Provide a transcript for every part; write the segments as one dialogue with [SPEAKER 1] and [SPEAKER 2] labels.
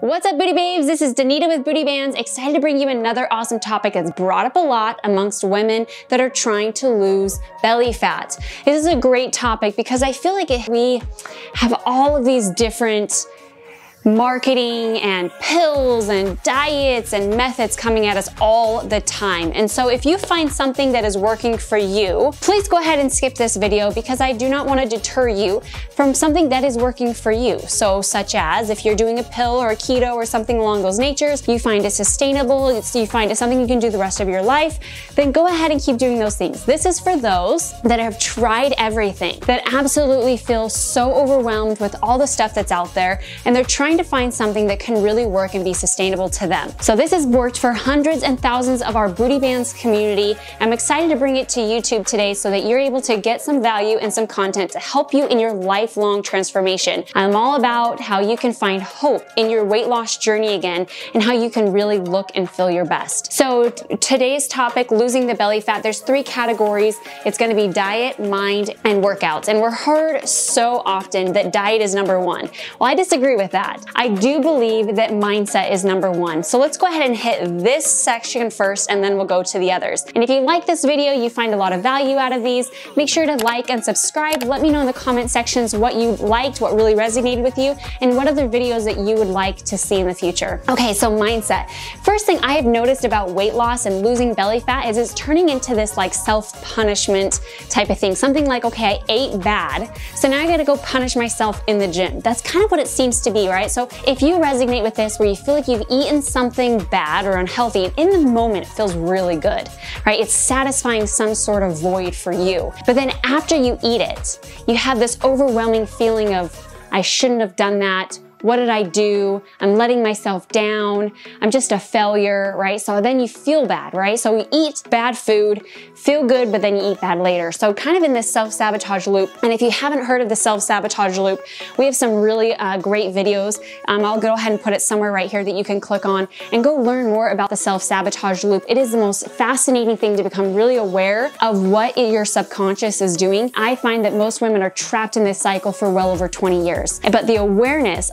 [SPEAKER 1] What's up, Booty Babes? This is Danita with Booty Bands, excited to bring you another awesome topic that's brought up a lot amongst women that are trying to lose belly fat. This is a great topic because I feel like we have all of these different marketing and pills and diets and methods coming at us all the time. And so if you find something that is working for you, please go ahead and skip this video because I do not want to deter you from something that is working for you. So such as if you're doing a pill or a keto or something along those natures, you find it sustainable, you find it something you can do the rest of your life, then go ahead and keep doing those things. This is for those that have tried everything, that absolutely feel so overwhelmed with all the stuff that's out there, and they're trying trying to find something that can really work and be sustainable to them. So this has worked for hundreds and thousands of our Booty Bands community. I'm excited to bring it to YouTube today so that you're able to get some value and some content to help you in your lifelong transformation. I'm all about how you can find hope in your weight loss journey again and how you can really look and feel your best. So today's topic, losing the belly fat, there's three categories. It's gonna be diet, mind, and workouts. And we're heard so often that diet is number one. Well, I disagree with that. I do believe that mindset is number one. So let's go ahead and hit this section first and then we'll go to the others. And if you like this video, you find a lot of value out of these, make sure to like and subscribe. Let me know in the comment sections what you liked, what really resonated with you, and what other videos that you would like to see in the future. Okay, so mindset. First thing I have noticed about weight loss and losing belly fat is it's turning into this like self-punishment type of thing. Something like, okay, I ate bad, so now I gotta go punish myself in the gym. That's kind of what it seems to be, right? So if you resonate with this where you feel like you've eaten something bad or unhealthy, and in the moment it feels really good, right? It's satisfying some sort of void for you. But then after you eat it, you have this overwhelming feeling of, I shouldn't have done that what did I do? I'm letting myself down. I'm just a failure, right? So then you feel bad, right? So you eat bad food, feel good, but then you eat bad later. So kind of in this self-sabotage loop. And if you haven't heard of the self-sabotage loop, we have some really uh, great videos. Um, I'll go ahead and put it somewhere right here that you can click on and go learn more about the self-sabotage loop. It is the most fascinating thing to become really aware of what your subconscious is doing. I find that most women are trapped in this cycle for well over 20 years. But the awareness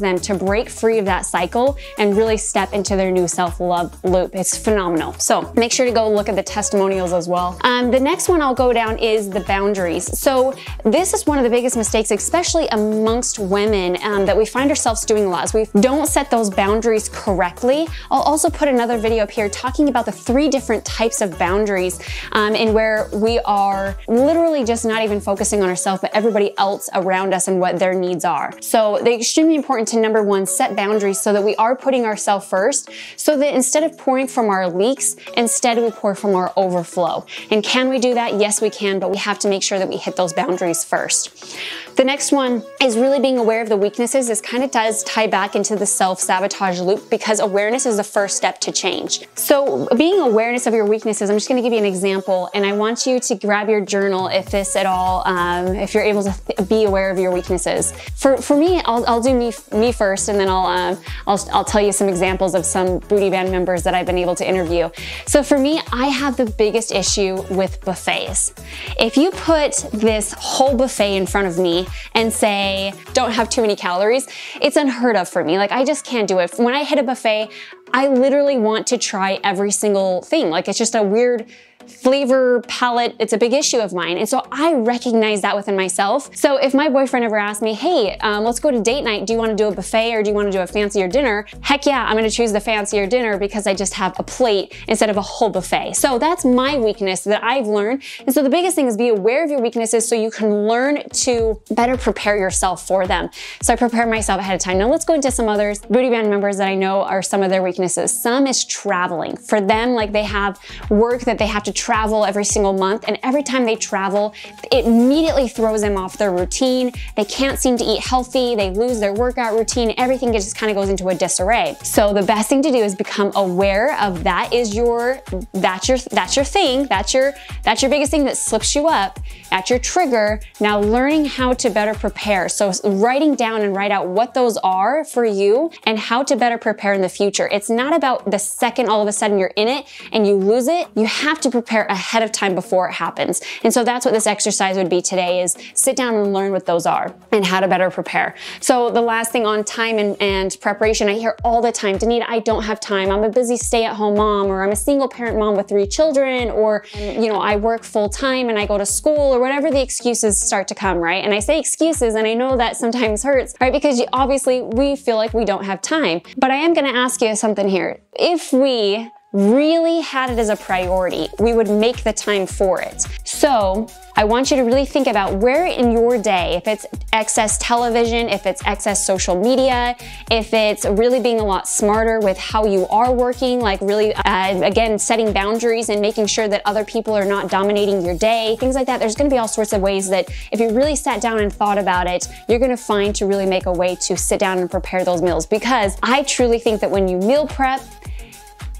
[SPEAKER 1] them to break free of that cycle and really step into their new self-love loop. It's phenomenal. So make sure to go look at the testimonials as well. Um, the next one I'll go down is the boundaries. So this is one of the biggest mistakes, especially amongst women um, that we find ourselves doing a lot is we don't set those boundaries correctly. I'll also put another video up here talking about the three different types of boundaries um, and where we are literally just not even focusing on ourselves, but everybody else around us and what their needs are. So the extremely extremely important to number one, set boundaries so that we are putting ourselves first, so that instead of pouring from our leaks, instead we pour from our overflow. And can we do that? Yes, we can, but we have to make sure that we hit those boundaries first. The next one is really being aware of the weaknesses. This kind of does tie back into the self-sabotage loop because awareness is the first step to change. So being awareness of your weaknesses, I'm just gonna give you an example and I want you to grab your journal if this at all, um, if you're able to be aware of your weaknesses. For, for me, I'll, I'll do me, me first and then I'll, um, I'll, I'll tell you some examples of some booty band members that I've been able to interview. So for me, I have the biggest issue with buffets. If you put this whole buffet in front of me and say, don't have too many calories, it's unheard of for me. Like I just can't do it. When I hit a buffet, I literally want to try every single thing. Like it's just a weird flavor palate, it's a big issue of mine. And so I recognize that within myself. So if my boyfriend ever asked me, hey, um, let's go to date night, do you wanna do a buffet or do you wanna do a fancier dinner? Heck yeah, I'm gonna choose the fancier dinner because I just have a plate instead of a whole buffet. So that's my weakness that I've learned. And so the biggest thing is be aware of your weaknesses so you can learn to better prepare yourself for them. So I prepare myself ahead of time. Now let's go into some others. Booty band members that I know are some of their weaknesses. Some is traveling. For them, like they have work that they have to travel every single month and every time they travel, it immediately throws them off their routine. They can't seem to eat healthy, they lose their workout routine, everything just kind of goes into a disarray. So the best thing to do is become aware of that is your, that's your, that's your thing, that's your, that's your biggest thing that slips you up, that's your trigger. Now learning how to better prepare. So writing down and write out what those are for you and how to better prepare in the future. It's not about the second all of a sudden you're in it and you lose it. You have to prepare ahead of time before it happens. And so that's what this exercise would be today is sit down and learn what those are and how to better prepare. So the last thing on time and, and preparation, I hear all the time, Danita, I don't have time. I'm a busy stay at home mom or I'm a single parent mom with three children or, you know, I work full time and I go to school or whatever the excuses start to come, right? And I say excuses and I know that sometimes hurts, right? Because obviously we feel like we don't have time. But I am gonna ask you something here. If we really had it as a priority, we would make the time for it. So I want you to really think about where in your day, if it's excess television, if it's excess social media, if it's really being a lot smarter with how you are working, like really, uh, again, setting boundaries and making sure that other people are not dominating your day, things like that. There's gonna be all sorts of ways that if you really sat down and thought about it, you're gonna find to really make a way to sit down and prepare those meals because I truly think that when you meal prep,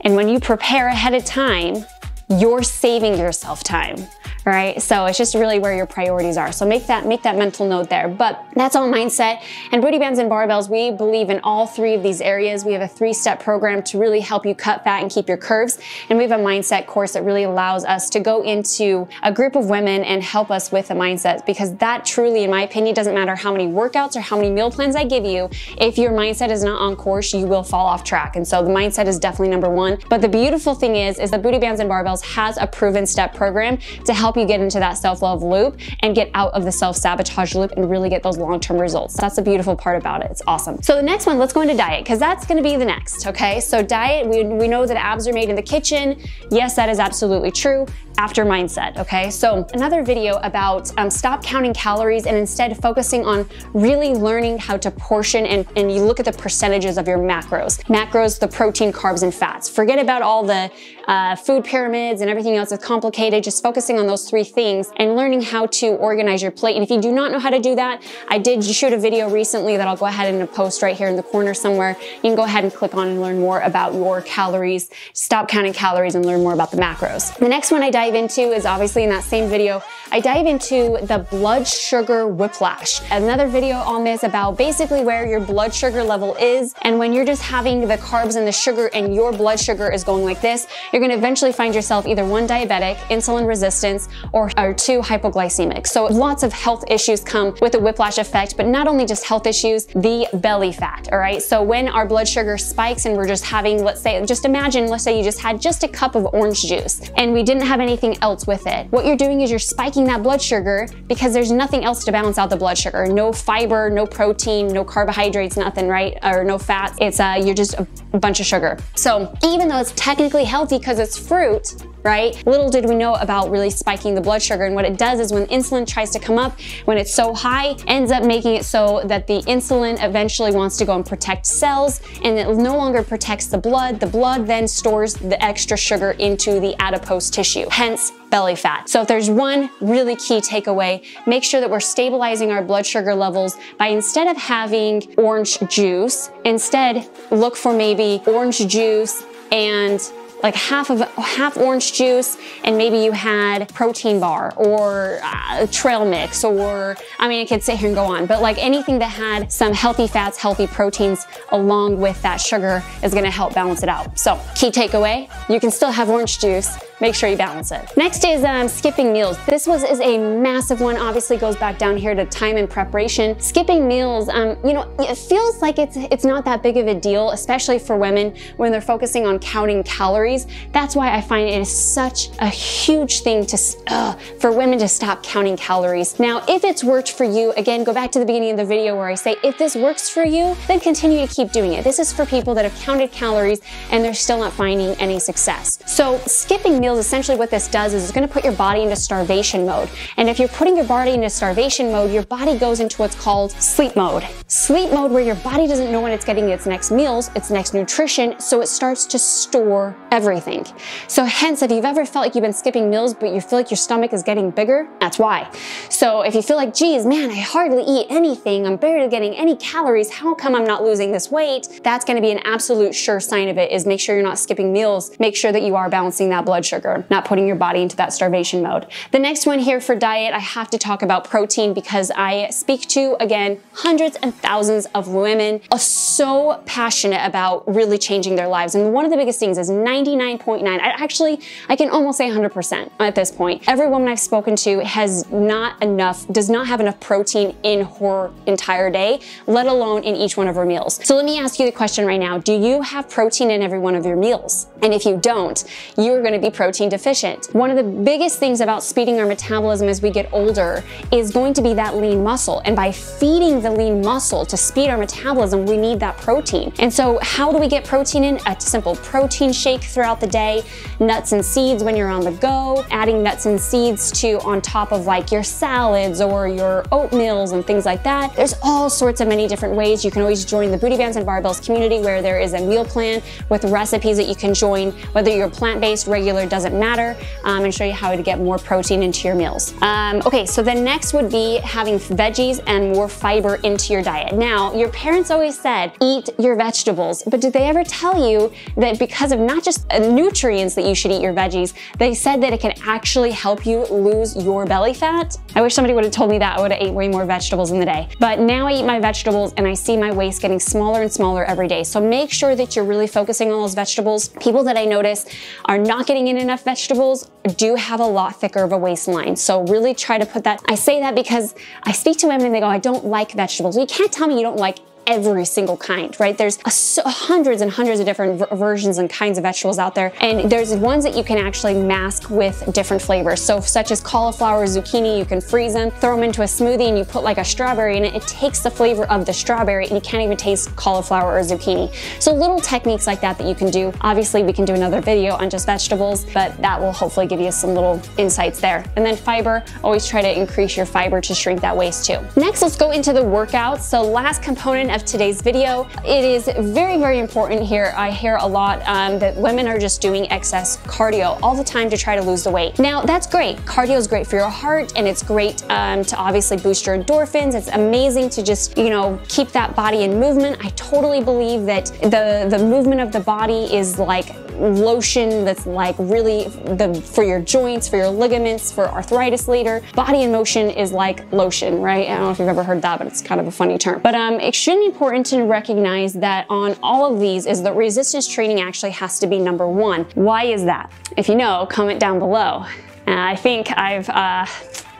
[SPEAKER 1] and when you prepare ahead of time, you're saving yourself time right? So it's just really where your priorities are. So make that make that mental note there. But that's all mindset. And Booty Bands and Barbells, we believe in all three of these areas. We have a three-step program to really help you cut fat and keep your curves. And we have a mindset course that really allows us to go into a group of women and help us with the mindset because that truly, in my opinion, doesn't matter how many workouts or how many meal plans I give you. If your mindset is not on course, you will fall off track. And so the mindset is definitely number one. But the beautiful thing is, is that Booty Bands and Barbells has a proven step program to help help you get into that self-love loop and get out of the self-sabotage loop and really get those long-term results. That's the beautiful part about it. It's awesome. So the next one, let's go into diet because that's gonna be the next, okay? So diet, we, we know that abs are made in the kitchen. Yes, that is absolutely true after mindset, okay? So another video about um, stop counting calories and instead focusing on really learning how to portion and, and you look at the percentages of your macros. Macros, the protein, carbs, and fats. Forget about all the uh, food pyramids and everything else that's complicated, just focusing on those three things and learning how to organize your plate. And if you do not know how to do that, I did shoot a video recently that I'll go ahead and post right here in the corner somewhere. You can go ahead and click on and learn more about your calories, stop counting calories and learn more about the macros. The next one I dive into is obviously in that same video, I dive into the blood sugar whiplash. Another video on this about basically where your blood sugar level is and when you're just having the carbs and the sugar and your blood sugar is going like this, you're gonna eventually find yourself either one, diabetic, insulin resistance, or, or two, hypoglycemic. So lots of health issues come with the whiplash effect, but not only just health issues, the belly fat, all right? So when our blood sugar spikes and we're just having, let's say, just imagine, let's say you just had just a cup of orange juice and we didn't have anything else with it. What you're doing is you're spiking that blood sugar because there's nothing else to balance out the blood sugar. No fiber, no protein, no carbohydrates, nothing, right? Or no fat. It's, uh, you're just a bunch of sugar. So even though it's technically healthy because it's fruit, right? Little did we know about really spiking the blood sugar. And what it does is when insulin tries to come up, when it's so high, ends up making it so that the insulin eventually wants to go and protect cells and it no longer protects the blood. The blood then stores the extra sugar into the adipose tissue, hence belly fat. So if there's one really key takeaway, make sure that we're stabilizing our blood sugar levels by instead of having orange juice, instead look for maybe orange juice and like half of half orange juice and maybe you had protein bar or uh, trail mix or I mean I could sit here and go on but like anything that had some healthy fats healthy proteins along with that sugar is gonna help balance it out so key takeaway you can still have orange juice make sure you balance it. Next is um, skipping meals. This was is a massive one, obviously goes back down here to time and preparation. Skipping meals, um, you know, it feels like it's, it's not that big of a deal, especially for women when they're focusing on counting calories. That's why I find it is such a huge thing to, uh, for women to stop counting calories. Now, if it's worked for you, again, go back to the beginning of the video where I say, if this works for you, then continue to keep doing it. This is for people that have counted calories and they're still not finding any success. So skipping meals meals, essentially what this does is it's gonna put your body into starvation mode. And if you're putting your body into starvation mode, your body goes into what's called sleep mode. Sleep mode where your body doesn't know when it's getting its next meals, its next nutrition, so it starts to store everything. So hence, if you've ever felt like you've been skipping meals, but you feel like your stomach is getting bigger, that's why. So if you feel like, geez, man, I hardly eat anything, I'm barely getting any calories, how come I'm not losing this weight? That's gonna be an absolute sure sign of it is make sure you're not skipping meals, make sure that you are balancing that blood sugar not putting your body into that starvation mode. The next one here for diet, I have to talk about protein because I speak to, again, hundreds and thousands of women are so passionate about really changing their lives. And one of the biggest things is 99.9, I actually, I can almost say 100% at this point. Every woman I've spoken to has not enough, does not have enough protein in her entire day, let alone in each one of her meals. So let me ask you the question right now. Do you have protein in every one of your meals? And if you don't, you're gonna be protein deficient. One of the biggest things about speeding our metabolism as we get older is going to be that lean muscle. And by feeding the lean muscle to speed our metabolism, we need that protein. And so how do we get protein in? A simple protein shake throughout the day, nuts and seeds when you're on the go, adding nuts and seeds to on top of like your salads or your oatmeals and things like that. There's all sorts of many different ways. You can always join the Booty Bands and Barbells community where there is a meal plan with recipes that you can join, whether you're plant-based, regular, doesn't matter, um, and show you how to get more protein into your meals. Um, okay, so the next would be having veggies and more fiber into your diet. Now, your parents always said, eat your vegetables, but did they ever tell you that because of not just nutrients that you should eat your veggies, they said that it can actually help you lose your belly fat? I wish somebody would have told me that. I would have ate way more vegetables in the day. But now I eat my vegetables and I see my waist getting smaller and smaller every day. So make sure that you're really focusing on those vegetables. People that I notice are not getting in enough vegetables do have a lot thicker of a waistline. So really try to put that, I say that because I speak to women and they go, I don't like vegetables. Well, you can't tell me you don't like every single kind, right? There's a, hundreds and hundreds of different versions and kinds of vegetables out there. And there's ones that you can actually mask with different flavors. So such as cauliflower, zucchini, you can freeze them, throw them into a smoothie and you put like a strawberry in it. It takes the flavor of the strawberry and you can't even taste cauliflower or zucchini. So little techniques like that that you can do. Obviously we can do another video on just vegetables, but that will hopefully give you some little insights there. And then fiber, always try to increase your fiber to shrink that waist too. Next, let's go into the workouts. So last component of today's video. It is very, very important here. I hear a lot um, that women are just doing excess cardio all the time to try to lose the weight. Now, that's great. Cardio is great for your heart and it's great um, to obviously boost your endorphins. It's amazing to just, you know, keep that body in movement. I totally believe that the, the movement of the body is like lotion that's like really the for your joints, for your ligaments, for arthritis later. Body in motion is like lotion, right? I don't know if you've ever heard that, but it's kind of a funny term. But um, extremely important to recognize that on all of these is that resistance training actually has to be number one. Why is that? If you know, comment down below. And I think I've uh,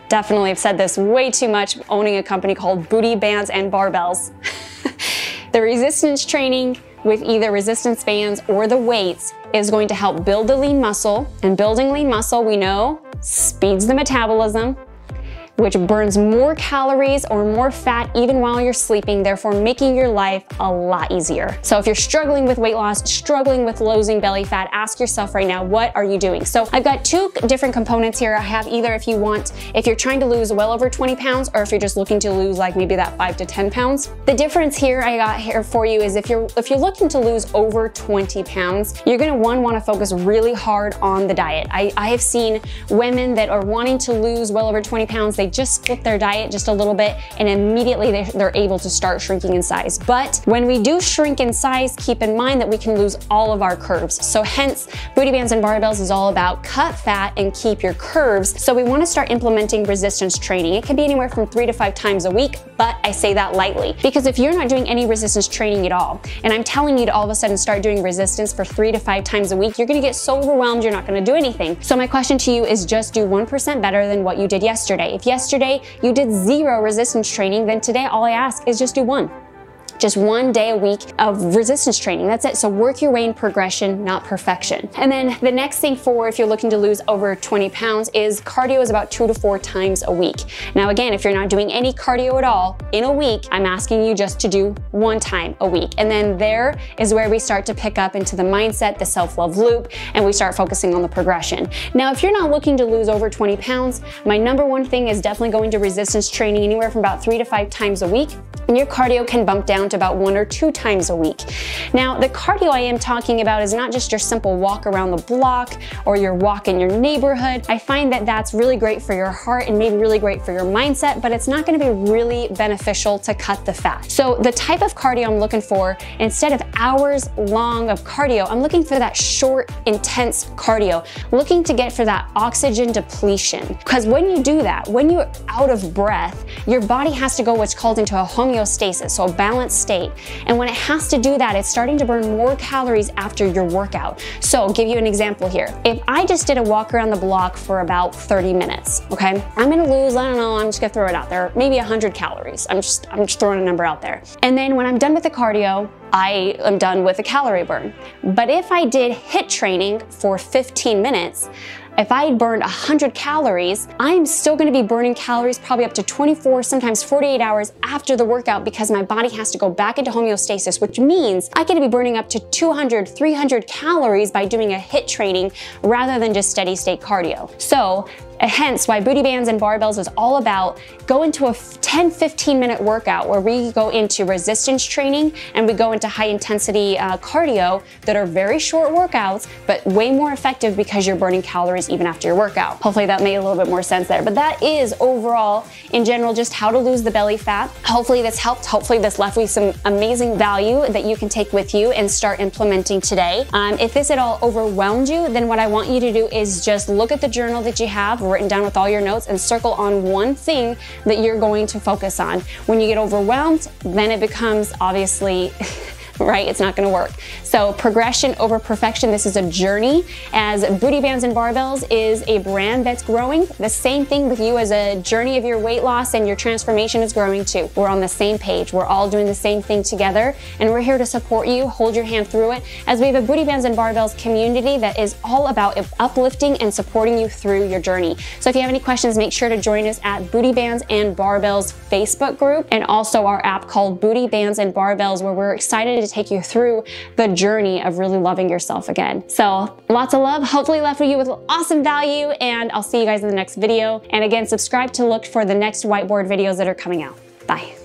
[SPEAKER 1] definitely have said this way too much owning a company called Booty Bands and Barbells. the resistance training with either resistance bands or the weights is going to help build the lean muscle. And building lean muscle, we know, speeds the metabolism, which burns more calories or more fat even while you're sleeping, therefore making your life a lot easier. So if you're struggling with weight loss, struggling with losing belly fat, ask yourself right now, what are you doing? So I've got two different components here. I have either if you want, if you're trying to lose well over 20 pounds or if you're just looking to lose like maybe that five to 10 pounds. The difference here I got here for you is if you're if you're looking to lose over 20 pounds, you're gonna one wanna focus really hard on the diet. I, I have seen women that are wanting to lose well over 20 pounds, they just flip their diet just a little bit and immediately they, they're able to start shrinking in size. But when we do shrink in size, keep in mind that we can lose all of our curves. So hence, Booty Bands and Barbells is all about cut fat and keep your curves. So we wanna start implementing resistance training. It can be anywhere from three to five times a week, but I say that lightly. Because if you're not doing any resistance training at all, and I'm telling you to all of a sudden start doing resistance for three to five times a week, you're gonna get so overwhelmed you're not gonna do anything. So my question to you is just do 1% better than what you did yesterday. If yesterday you did zero resistance training, then today all I ask is just do one just one day a week of resistance training. That's it. So work your way in progression, not perfection. And then the next thing for if you're looking to lose over 20 pounds is cardio is about two to four times a week. Now again, if you're not doing any cardio at all in a week, I'm asking you just to do one time a week. And then there is where we start to pick up into the mindset, the self-love loop, and we start focusing on the progression. Now, if you're not looking to lose over 20 pounds, my number one thing is definitely going to resistance training anywhere from about three to five times a week. And your cardio can bump down to about one or two times a week. Now, the cardio I am talking about is not just your simple walk around the block or your walk in your neighborhood. I find that that's really great for your heart and maybe really great for your mindset, but it's not gonna be really beneficial to cut the fat. So the type of cardio I'm looking for, instead of hours long of cardio, I'm looking for that short, intense cardio, looking to get for that oxygen depletion. Because when you do that, when you're out of breath, your body has to go what's called into a homeostasis, so a balanced state. And when it has to do that, it's starting to burn more calories after your workout. So I'll give you an example here. If I just did a walk around the block for about 30 minutes, okay, I'm gonna lose, I don't know, I'm just gonna throw it out there, maybe 100 calories. I'm just, I'm just throwing a number out there. And then when I'm done with the cardio, I am done with a calorie burn. But if I did HIIT training for 15 minutes, if I had burned 100 calories, I'm still gonna be burning calories probably up to 24, sometimes 48 hours after the workout because my body has to go back into homeostasis, which means I could be burning up to 200, 300 calories by doing a HIIT training rather than just steady state cardio. So hence why Booty Bands and Barbells is all about go into a 10, 15 minute workout where we go into resistance training and we go into high intensity uh, cardio that are very short workouts, but way more effective because you're burning calories even after your workout. Hopefully that made a little bit more sense there. But that is overall, in general, just how to lose the belly fat. Hopefully this helped. Hopefully this left with some amazing value that you can take with you and start implementing today. Um, if this at all overwhelmed you, then what I want you to do is just look at the journal that you have written down with all your notes and circle on one thing that you're going to focus on. When you get overwhelmed, then it becomes obviously right? It's not gonna work. So progression over perfection, this is a journey as Booty Bands and Barbells is a brand that's growing. The same thing with you as a journey of your weight loss and your transformation is growing too. We're on the same page. We're all doing the same thing together and we're here to support you, hold your hand through it as we have a Booty Bands and Barbells community that is all about uplifting and supporting you through your journey. So if you have any questions, make sure to join us at Booty Bands and Barbells Facebook group and also our app called Booty Bands and Barbells where we're excited to take you through the journey of really loving yourself again. So lots of love, hopefully left with you with awesome value and I'll see you guys in the next video. And again, subscribe to look for the next whiteboard videos that are coming out. Bye.